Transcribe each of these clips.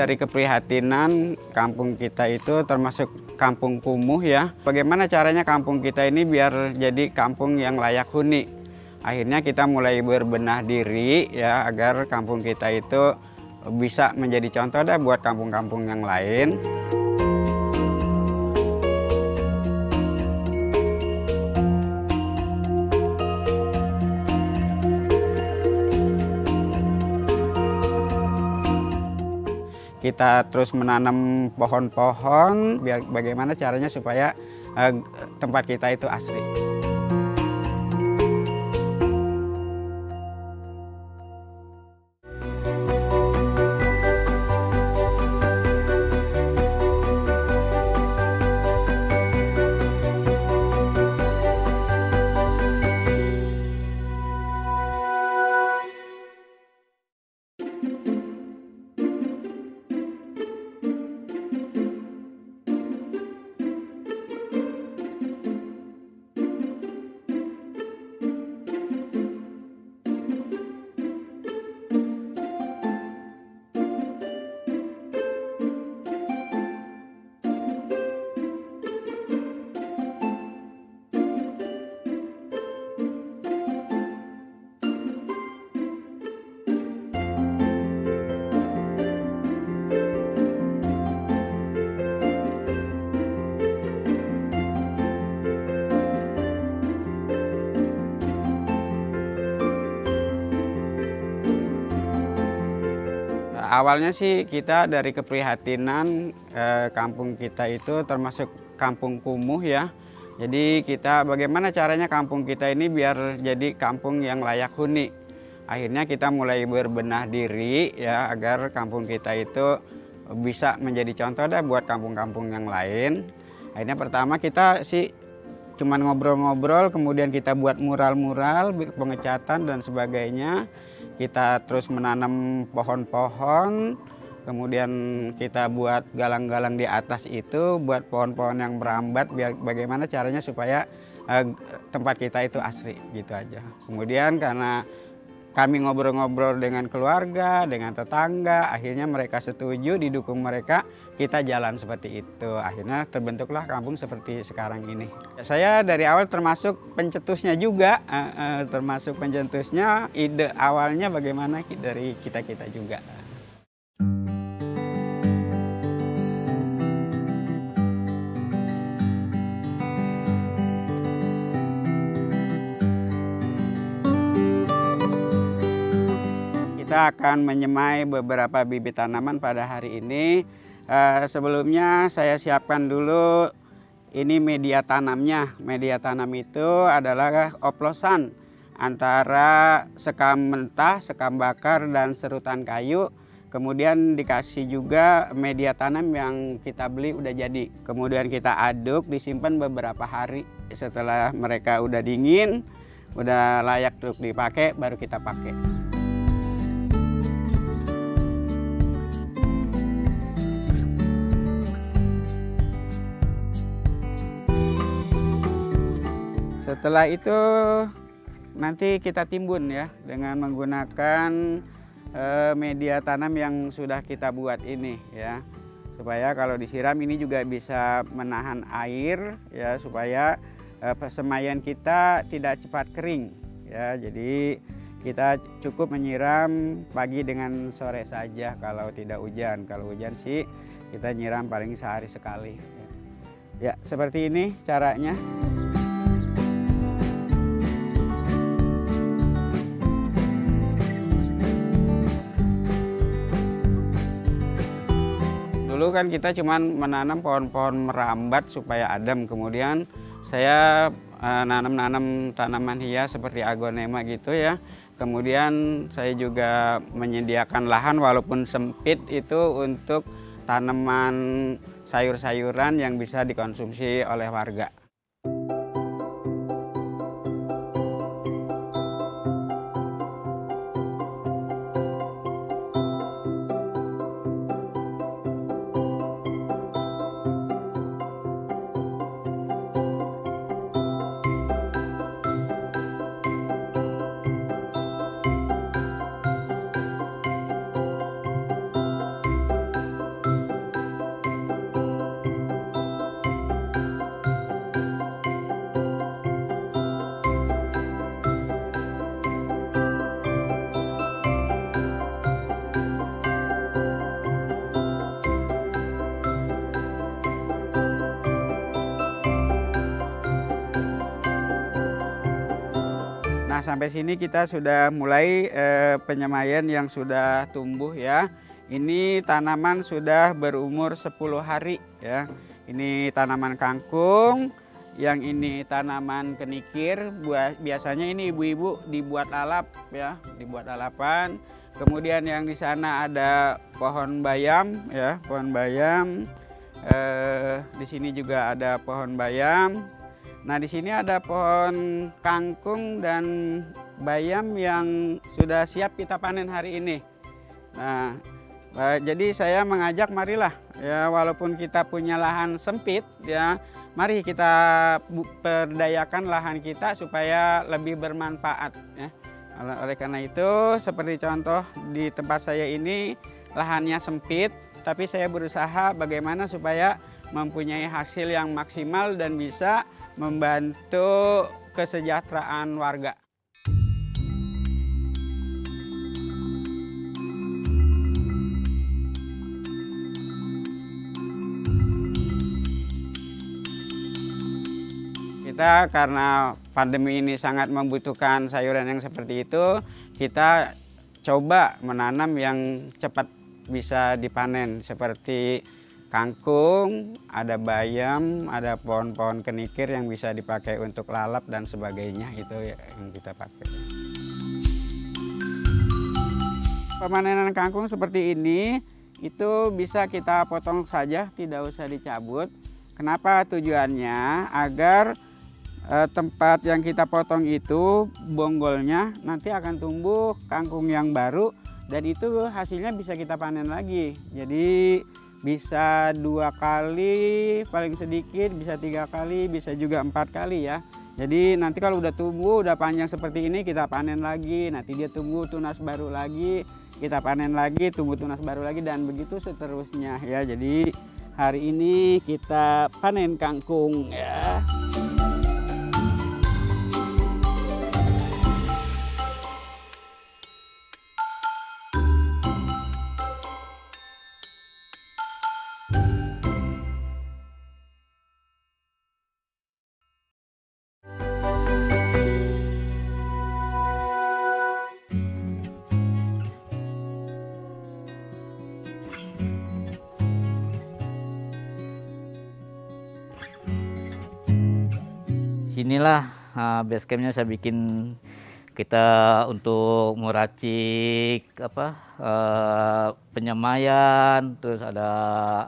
dari keprihatinan kampung kita itu termasuk kampung kumuh ya. Bagaimana caranya kampung kita ini biar jadi kampung yang layak huni. Akhirnya kita mulai berbenah diri ya agar kampung kita itu bisa menjadi contoh dah buat kampung-kampung yang lain. Kita terus menanam pohon-pohon biar bagaimana caranya supaya uh, tempat kita itu asri. Awalnya sih kita dari keprihatinan eh, kampung kita itu termasuk kampung kumuh ya. Jadi kita bagaimana caranya kampung kita ini biar jadi kampung yang layak huni. Akhirnya kita mulai berbenah diri ya agar kampung kita itu bisa menjadi contoh dah buat kampung-kampung yang lain. Akhirnya pertama kita sih cuman ngobrol-ngobrol kemudian kita buat mural-mural pengecatan dan sebagainya kita terus menanam pohon-pohon kemudian kita buat galang-galang di atas itu buat pohon-pohon yang merambat biar bagaimana caranya supaya uh, tempat kita itu asri gitu aja. Kemudian karena kami ngobrol-ngobrol dengan keluarga, dengan tetangga, akhirnya mereka setuju, didukung mereka, kita jalan seperti itu. Akhirnya terbentuklah kampung seperti sekarang ini. Saya dari awal termasuk pencetusnya juga, eh, eh, termasuk pencetusnya, ide awalnya bagaimana dari kita-kita juga. Akan menyemai beberapa bibit tanaman pada hari ini. Uh, sebelumnya saya siapkan dulu ini media tanamnya. Media tanam itu adalah oplosan antara sekam mentah, sekam bakar, dan serutan kayu. Kemudian dikasih juga media tanam yang kita beli udah jadi. Kemudian kita aduk, disimpan beberapa hari. Setelah mereka udah dingin, udah layak untuk dipakai, baru kita pakai. Setelah itu nanti kita timbun ya dengan menggunakan eh, media tanam yang sudah kita buat ini ya. Supaya kalau disiram ini juga bisa menahan air ya supaya semaian kita tidak cepat kering ya. Jadi kita cukup menyiram pagi dengan sore saja kalau tidak hujan. Kalau hujan sih kita nyiram paling sehari sekali. Ya, seperti ini caranya. Dulu kan kita cuma menanam pohon-pohon merambat supaya adem. Kemudian saya uh, nanam-nanam tanaman hias seperti agonema gitu ya. Kemudian saya juga menyediakan lahan walaupun sempit itu untuk tanaman sayur-sayuran yang bisa dikonsumsi oleh warga. Sampai sini kita sudah mulai eh, penyemaian yang sudah tumbuh ya. Ini tanaman sudah berumur 10 hari ya. Ini tanaman kangkung, yang ini tanaman kenikir. Biasanya ini ibu-ibu dibuat lalap ya, dibuat lalapan. Kemudian yang di sana ada pohon bayam ya, pohon bayam. Eh, di sini juga ada pohon bayam Nah, di sini ada pohon kangkung dan bayam yang sudah siap kita panen hari ini. Nah, jadi saya mengajak marilah ya walaupun kita punya lahan sempit ya, mari kita perdayakan lahan kita supaya lebih bermanfaat ya. Oleh karena itu, seperti contoh di tempat saya ini lahannya sempit, tapi saya berusaha bagaimana supaya mempunyai hasil yang maksimal dan bisa membantu kesejahteraan warga. Kita karena pandemi ini sangat membutuhkan sayuran yang seperti itu, kita coba menanam yang cepat bisa dipanen seperti kangkung, ada bayam, ada pohon-pohon kenikir yang bisa dipakai untuk lalap dan sebagainya itu yang kita pakai. Pemanenan kangkung seperti ini itu bisa kita potong saja, tidak usah dicabut. Kenapa tujuannya? Agar eh, tempat yang kita potong itu bonggolnya nanti akan tumbuh kangkung yang baru dan itu hasilnya bisa kita panen lagi. Jadi bisa dua kali paling sedikit bisa tiga kali bisa juga empat kali ya. Jadi nanti kalau udah tumbuh udah panjang seperti ini kita panen lagi. Nanti dia tumbuh tunas baru lagi kita panen lagi tumbuh tunas baru lagi dan begitu seterusnya ya. Jadi hari ini kita panen kangkung ya sinilah uh, base campnya saya bikin kita untuk meracik apa uh, penyemaian terus ada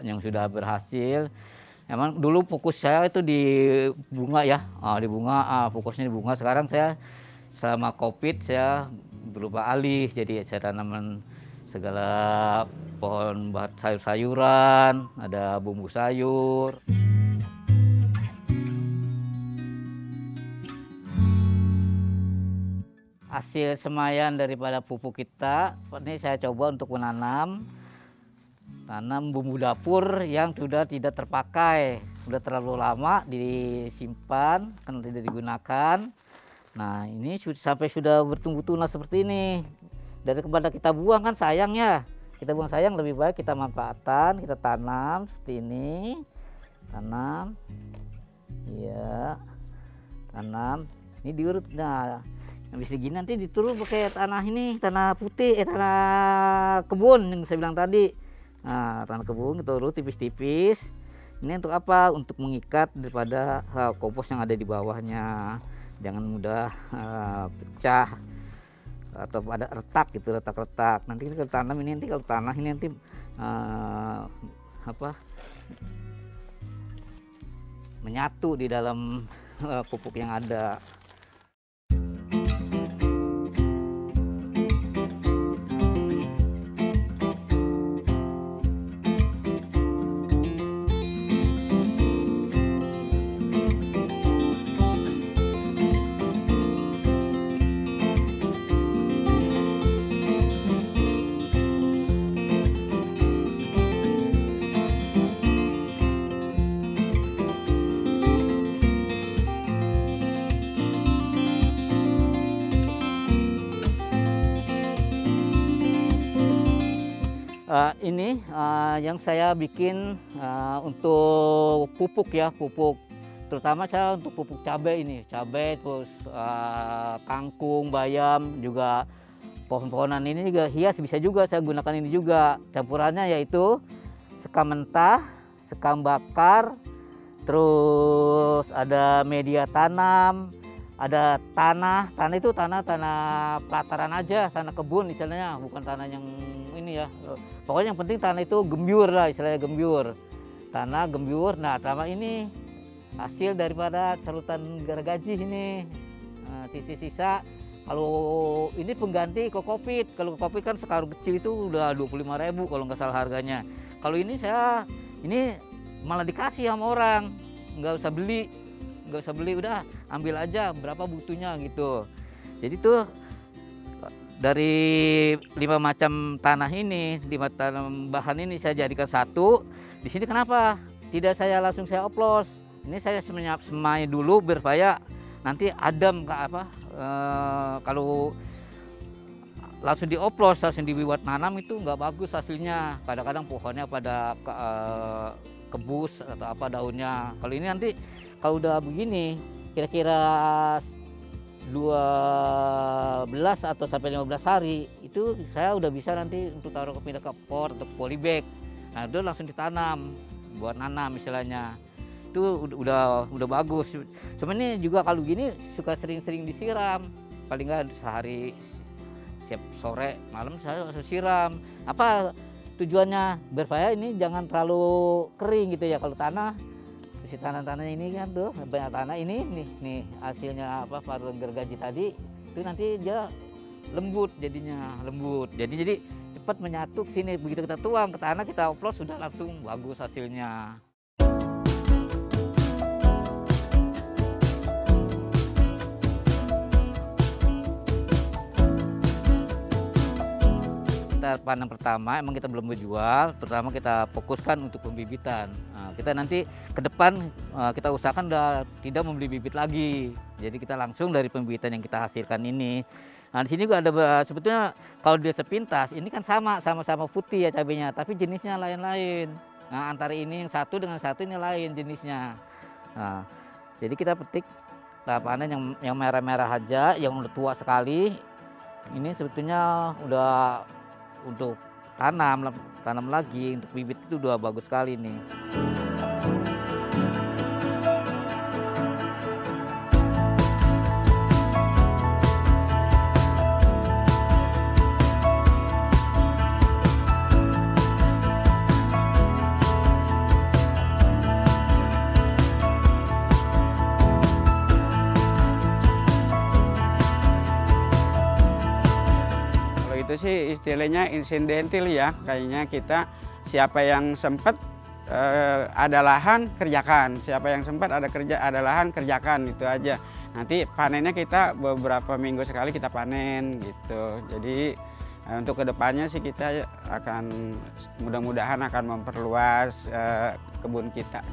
yang sudah berhasil. Emang dulu fokus saya itu di bunga ya uh, di bunga uh, fokusnya di bunga. Sekarang saya selama covid saya berubah alih jadi saya tanaman segala pohon sayur-sayuran ada bumbu sayur hasil semayan daripada pupuk kita ini saya coba untuk menanam. Tanam bumbu dapur yang sudah tidak terpakai sudah terlalu lama disimpan karena tidak digunakan. Nah ini sampai sudah bertumbuh tunas seperti ini. Dari kepada kita buang kan sayang ya. Kita buang sayang lebih baik kita manfaatkan kita tanam seperti ini. Tanam. Ya tanam. Ini diurut nah habis gini nanti diturun pakai tanah ini tanah putih eh tanah kebun yang saya bilang tadi. Nah tanah kebun kita urut tipis-tipis. Ini untuk apa? Untuk mengikat daripada uh, kompos yang ada di bawahnya. Jangan mudah uh, pecah atau ada retak gitu retak-retak. Nanti kita tanam ini nanti kalau tanah ini nanti uh, apa? Menyatu di dalam uh, pupuk yang ada uh, ini uh, yang saya bikin uh, untuk pupuk ya pupuk. Terutama saya untuk pupuk cabai ini, cabai terus uh, kangkung, bayam juga pohon-pohonan ini juga hias. Bisa juga saya gunakan ini juga. Campurannya yaitu sekam mentah, sekam bakar, terus ada media tanam, ada tanah. Tanah itu tanah tanah pelataran aja, tanah kebun istilahnya, bukan tanah yang ini ya. Pokoknya yang penting tanah itu gembiur lah istilahnya gembiur. Tanah gembiur. Nah, tanah ini hasil daripada salutan gergaji ini. Nah, sisa-sisa kalau ini pengganti kokopit. Kalau kokopit kan sekarang kecil itu udah 25.000 kalau nggak salah harganya. Kalau ini saya ini malah dikasih sama orang, nggak usah beli, nggak usah beli udah ambil aja berapa butuhnya gitu. Jadi tuh dari lima macam tanah ini, lima tanam bahan ini saya jadikan satu. Di sini kenapa? Tidak saya langsung saya oplos. Ini saya semai dulu supaya nanti adem ke apa e, kalau langsung dioplos langsung dibuat nanam itu nggak bagus hasilnya kadang-kadang pohonnya pada ke, e, kebus atau apa daunnya kalau ini nanti kalau udah begini kira-kira 12 atau sampai 15 hari itu saya udah bisa nanti untuk taruh ke pindah ke pot atau polybag nah itu langsung ditanam buat nanam istilahnya itu udah udah bagus. Ini juga kalau gini suka sering-sering disiram. Paling nggak sehari siap sore malam saya harus siram. Apa tujuannya berfaya ini jangan terlalu kering gitu ya kalau tanah si tanah-tanah ini kan tuh banyak tanah ini nih nih hasilnya apa paruan gergaji tadi itu nanti dia lembut jadinya lembut. Jadi jadi cepat menyatu sini. Begitu kita tuang ke tanah kita oplos sudah langsung bagus hasilnya kita panen pertama emang kita belum menjual pertama kita fokuskan untuk pembibitan. Nah, kita nanti ke depan uh, kita usahakan udah tidak membeli bibit lagi. Jadi kita langsung dari pembibitan yang kita hasilkan ini. Nah di sini juga ada sebetulnya kalau dia sepintas ini kan sama sama-sama putih ya cabenya tapi jenisnya lain-lain. Nah antara ini yang satu dengan satu ini lain jenisnya. Nah jadi kita petik panen yang yang merah-merah aja yang udah tua sekali. Ini sebetulnya udah untuk tanam tanam lagi untuk bibit itu udah bagus sekali nih. Istilahnya insidental ya. Kayaknya kita siapa yang sempat eh, ada lahan kerjakan. Siapa yang sempat ada kerja ada lahan kerjakan. Itu aja. Nanti panennya kita beberapa minggu sekali kita panen gitu. Jadi eh, untuk ke depannya sih kita akan mudah-mudahan akan memperluas eh, kebun kita.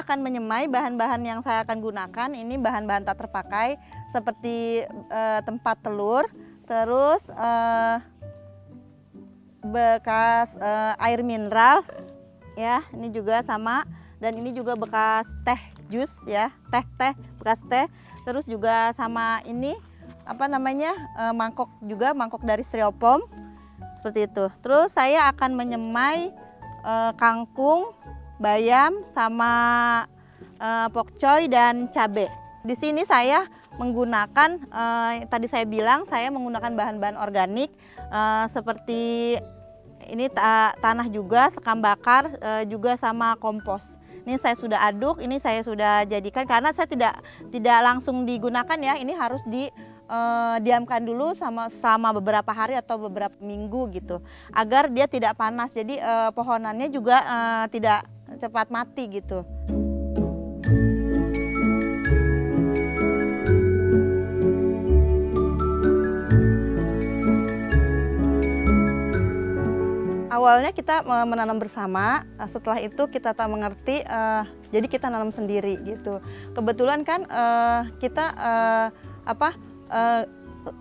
Akan menyemai bahan-bahan yang saya akan gunakan. Ini bahan-bahan tak terpakai seperti e, tempat telur, terus e, bekas e, air mineral, ya. Ini juga sama dan ini juga bekas teh jus ya, teh teh bekas teh. Terus juga sama ini apa namanya e, mangkok juga mangkok dari styrofoam seperti itu. Terus saya akan menyemai e, kangkung bayam sama uh, pokcoy dan cabai. Di sini saya menggunakan uh, tadi saya bilang saya menggunakan bahan-bahan organik uh, seperti ini ta tanah juga sekam bakar uh, juga sama kompos. Ini saya sudah aduk, ini saya sudah jadikan karena saya tidak tidak langsung digunakan ya. Ini harus di diamkan dulu sama selama beberapa hari atau beberapa minggu gitu agar dia tidak panas. Jadi pohonannya juga tidak cepat mati gitu. awalnya kita menanam bersama, eh, setelah itu kita tak mengerti, uh, jadi kita nanam sendiri gitu. Kebetulan kan uh, kita uh, apa uh,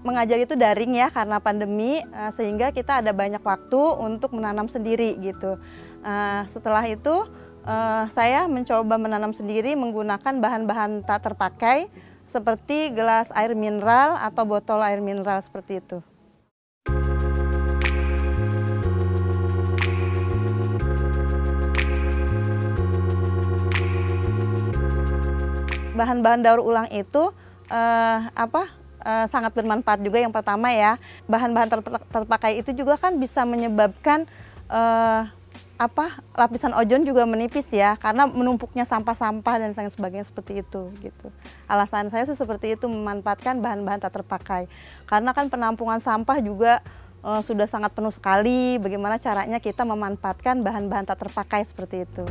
mengajar itu daring ya karena pandemi, uh, sehingga kita ada banyak waktu untuk menanam sendiri gitu. Uh, setelah itu uh, saya mencoba menanam sendiri menggunakan bahan-bahan tak terpakai seperti gelas air mineral atau botol air mineral seperti itu. bahan-bahan daur ulang itu uh, apa uh, sangat bermanfaat juga yang pertama ya bahan-bahan terpakai itu juga kan bisa menyebabkan uh, apa lapisan ozon juga menipis ya karena menumpuknya sampah-sampah dan sebagainya seperti itu gitu alasan saya seperti itu memanfaatkan bahan-bahan tak terpakai karena kan penampungan sampah juga uh, sudah sangat penuh sekali bagaimana caranya kita memanfaatkan bahan-bahan tak terpakai seperti itu.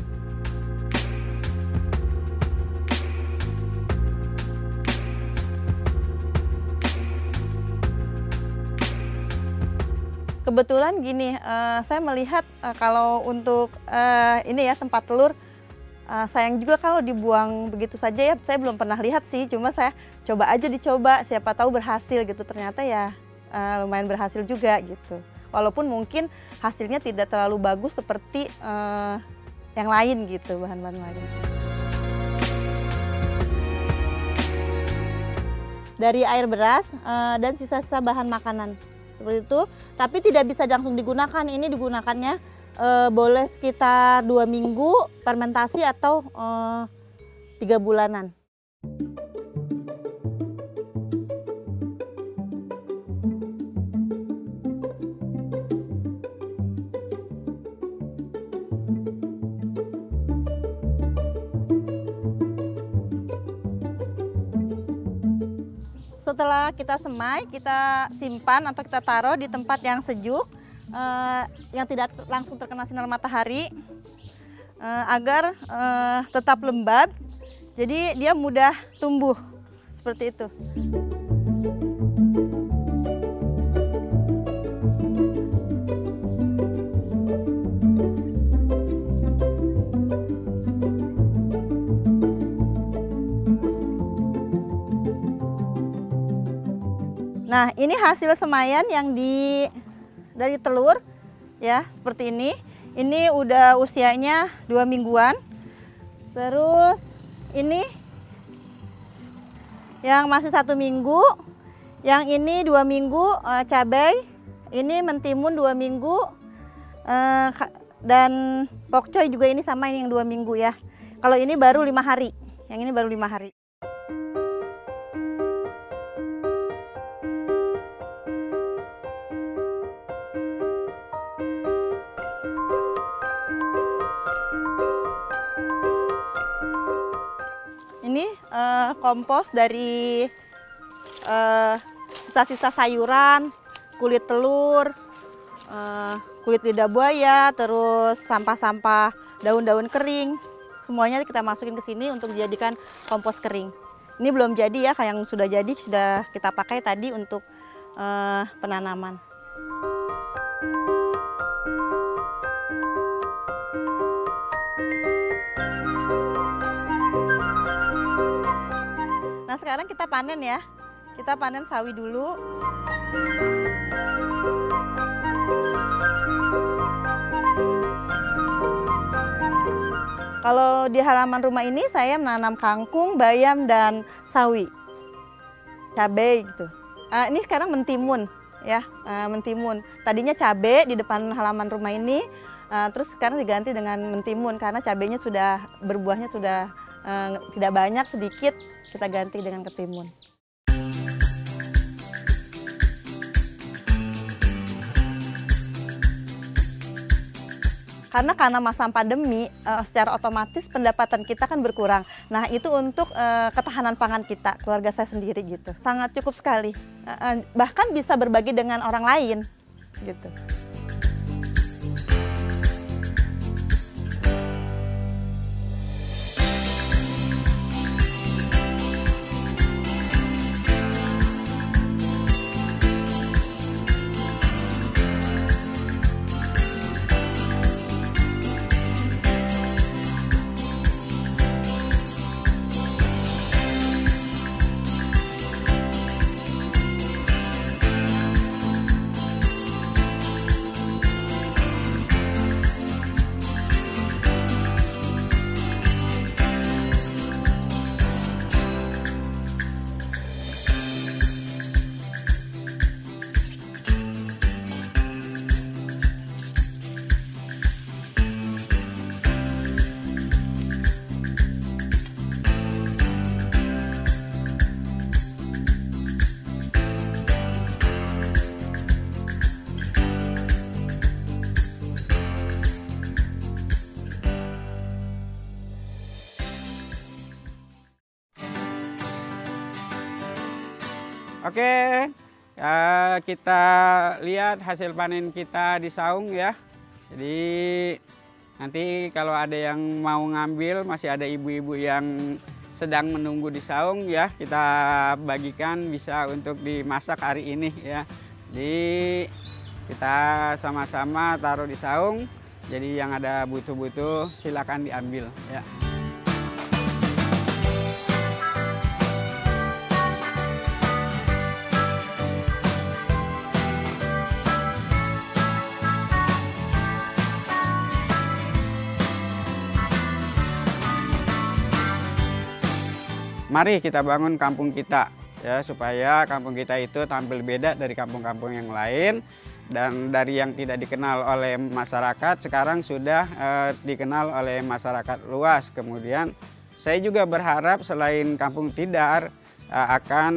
Kebetulan gini, uh, saya melihat uh, kalau untuk uh, ini ya tempat telur, uh, sayang juga kalau dibuang begitu saja ya. Saya belum pernah lihat sih, cuma saya coba aja dicoba, siapa tahu berhasil gitu. Ternyata ya uh, lumayan berhasil juga gitu. Walaupun mungkin hasilnya tidak terlalu bagus seperti uh, yang lain gitu, bahan-bahan lain. Dari air beras uh, dan sisa-sisa bahan makanan seperti itu. Tapi tidak bisa langsung digunakan. Ini digunakannya e, boleh sekitar dua minggu fermentasi atau eh, tiga bulanan setelah kita semai, kita simpan atau kita taruh di tempat yang sejuk, eh, yang tidak langsung terkena sinar matahari, eh, agar eh, tetap lembab. Jadi dia mudah tumbuh seperti itu. Nah, ini hasil semayan yang di dari telur ya, seperti ini. Ini udah usianya dua mingguan. Terus ini yang masih satu minggu, yang ini dua minggu uh, cabai, ini mentimun dua minggu, uh, dan pokcoy juga ini sama ini yang dua minggu ya. Kalau ini baru lima hari, yang ini baru lima hari. Uh, kompos dari uh, sisa-sisa sayuran, kulit telur, uh, kulit lidah buaya, terus sampah-sampah daun-daun kering. Semuanya kita masukin ke sini untuk dijadikan kompos kering. Ini belum jadi ya, yang sudah jadi sudah kita pakai tadi untuk uh, penanaman. Sekarang kita panen ya. Kita panen sawi dulu. Kalau di halaman rumah ini saya menanam kangkung, bayam, dan sawi. Cabai gitu. Uh, ini sekarang mentimun ya, uh, mentimun. Tadinya cabai di depan halaman rumah ini, uh, terus sekarang diganti dengan mentimun karena cabainya sudah berbuahnya sudah uh, tidak banyak, sedikit kita ganti dengan ketimun. karena karena masa pandemi uh, secara otomatis pendapatan kita kan berkurang. Nah itu untuk uh, ketahanan pangan kita, keluarga saya sendiri gitu. Sangat cukup sekali. Bahkan bisa berbagi dengan orang lain gitu. Oke, uh, kita lihat hasil panen kita di saung ya. Jadi nanti kalau ada yang mau ngambil, masih ada ibu-ibu yang sedang menunggu di saung ya, kita bagikan bisa untuk dimasak hari ini ya. Jadi kita sama-sama taruh di saung. Jadi yang ada butuh-butuh silakan diambil ya. Mari kita bangun kampung kita ya supaya kampung kita itu tampil beda dari kampung-kampung yang lain dan dari yang tidak dikenal oleh masyarakat sekarang sudah eh, dikenal oleh masyarakat luas. Kemudian saya juga berharap selain kampung Tidar eh, akan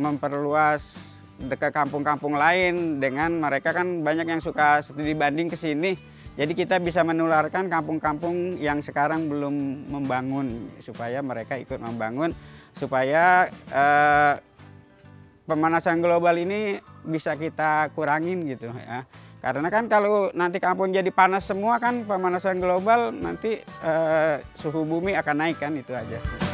memperluas ke kampung-kampung lain dengan mereka kan banyak yang suka studi banding ke sini. Jadi kita bisa menularkan kampung-kampung yang sekarang belum membangun supaya mereka ikut membangun supaya eh, pemanasan global ini bisa kita kurangin gitu ya. Karena kan kalau nanti kampung jadi panas semua kan pemanasan global nanti eh, suhu bumi akan naik kan itu aja.